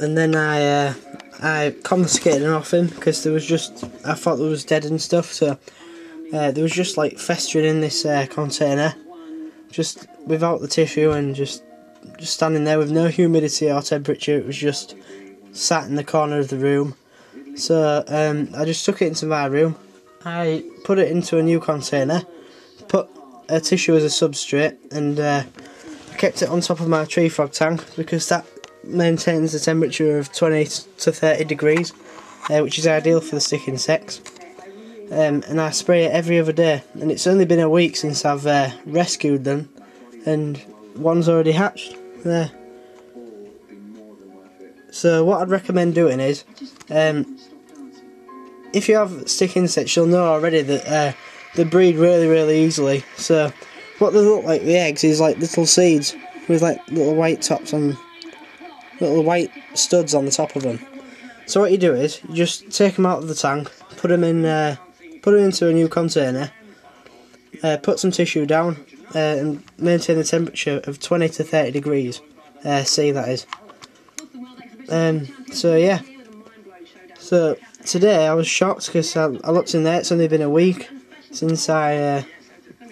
and then I uh, I confiscated it off him because there was just I thought there was dead and stuff. So uh, there was just like festering in this uh, container, just without the tissue and just just standing there with no humidity or temperature. It was just sat in the corner of the room. So um, I just took it into my room. I put it into a new container, put a tissue as a substrate, and uh, kept it on top of my tree frog tank because that maintains a temperature of 20 to 30 degrees, uh, which is ideal for the stick insects. Um, and I spray it every other day, and it's only been a week since I've uh, rescued them, and one's already hatched there. So what I'd recommend doing is, um, if you have stick insects, you'll know already that uh, they breed really, really easily. So what they look like, the eggs, is like little seeds with like little white tops on, little white studs on the top of them. So what you do is, you just take them out of the tank, put them in, uh, put them into a new container, uh, put some tissue down, uh, and maintain the temperature of 20 to 30 degrees uh, C that is. Um, so yeah, so today I was shocked because I, I, looked in there, it's only been a week since I uh,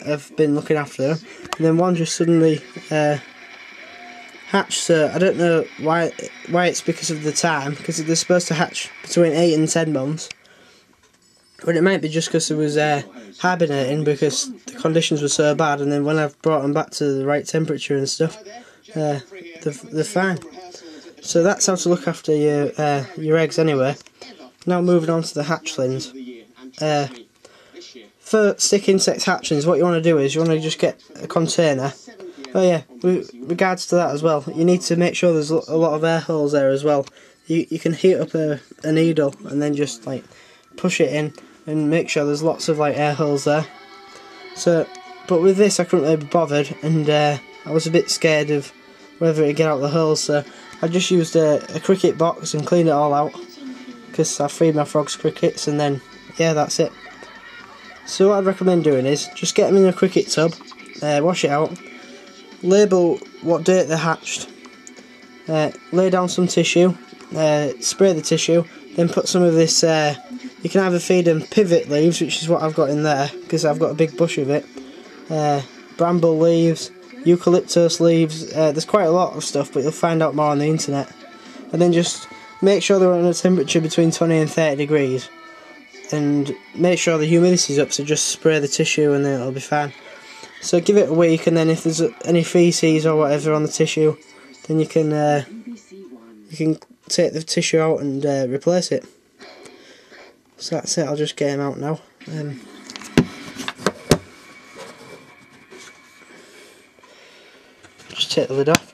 have been looking after them, and then one just suddenly hatched, so I don't know why why it's because of the time, because they're supposed to hatch between 8 and 10 months, but it might be just because it was uh, hibernating because the conditions were so bad, and then when I've brought them back to the right temperature and stuff, uh, they're, they're fine. So that's how to look after your uh, your eggs anyway. Now moving on to the hatchlings. Uh, for stick insect hatchlings, what you want to do is you want to just get a container. Oh yeah, with regards to that as well, you need to make sure there's a lot of air holes there as well. You, you can heat up a, a needle and then just like push it in and make sure there's lots of like air holes there. So, but with this I couldn't really be bothered and uh, I was a bit scared of whether it'd get out the holes so I just used a, a cricket box and cleaned it all out because I freed my frogs crickets and then yeah that's it. So what I'd recommend doing is just get them in a cricket tub, uh, wash it out, label what date they hatched, uh, lay down some tissue, uh, spray the tissue, then put some of this, uh, you can either feed them privet leaves, which is what I've got in there, because I've got a big bush of it, uh, bramble leaves, eucalyptus leaves, uh, there's quite a lot of stuff, but you'll find out more on the internet. And then just make sure they're on a temperature between 20 and 30 degrees. And make sure the humidity's up, so just spray the tissue and then it'll be fine. So give it a week, and then if there's any feces or whatever on the tissue, then you can uh, you can take the tissue out and uh, replace it. So that's it. I'll just get him out now. Um, just take the lid off.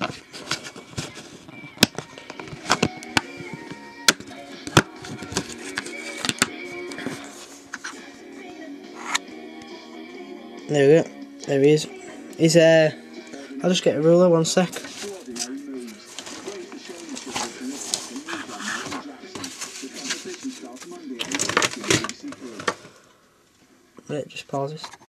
There we go. There he is. He's uh I'll just get a ruler one sec. Wait, just pauses.